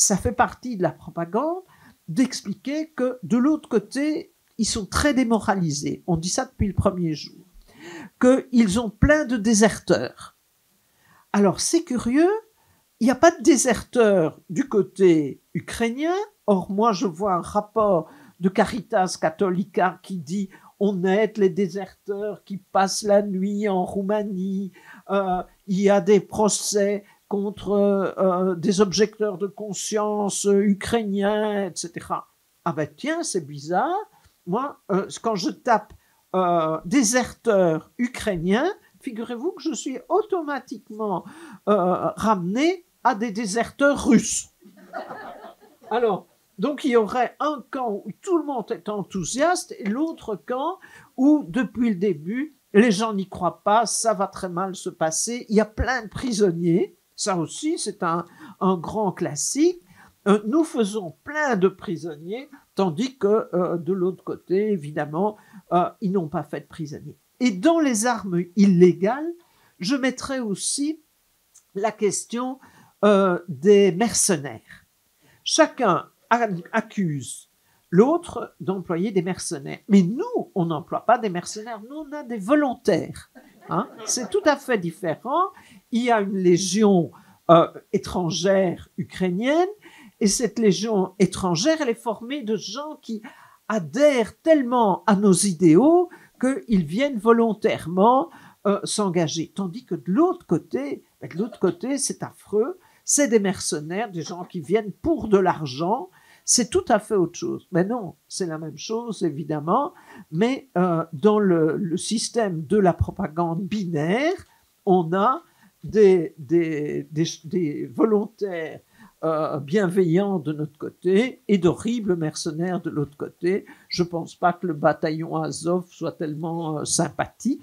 ça fait partie de la propagande d'expliquer que de l'autre côté, ils sont très démoralisés. On dit ça depuis le premier jour. Qu'ils ont plein de déserteurs. Alors c'est curieux, il n'y a pas de déserteurs du côté ukrainien. Or, moi, je vois un rapport de Caritas Catholica qui dit on aide les déserteurs qui passent la nuit en Roumanie. Euh, il y a des procès contre euh, des objecteurs de conscience ukrainiens, etc. Ah ben tiens, c'est bizarre. Moi, euh, quand je tape déserteurs ukrainiens, figurez-vous que je suis automatiquement ramené à des déserteurs russes. Alors, donc il y aurait un camp où tout le monde est enthousiaste et l'autre camp où depuis le début les gens n'y croient pas, ça va très mal se passer, il y a plein de prisonniers, ça aussi c'est un, grand classique. Euh, nous faisons plein de prisonniers, tandis que euh, de l'autre côté, évidemment, euh, ils n'ont pas fait de prisonniers. Et dans les armes illégales, je mettrai aussi la question des mercenaires. Chacun accuse l'autre d'employer des mercenaires. Mais nous, on n'emploie pas des mercenaires, nous, on a des volontaires. Hein. C'est tout à fait différent. Il y a une légion euh, étrangère ukrainienne, et cette légion étrangère, elle est formée de gens qui adhèrent tellement à nos idéaux qu'ils viennent volontairement euh, s'engager. Tandis que de l'autre côté, ben, de l'autre côté, c'est affreux, c'est des mercenaires, des gens qui viennent pour de l'argent c'est tout à fait autre chose. Mais non, c'est la même chose, évidemment, mais euh, dans le, système de la propagande binaire, on a des, volontaires euh, bienveillants de notre côté et d'horribles mercenaires de l'autre côté. Je ne pense pas que le bataillon Azov soit tellement euh, sympathique.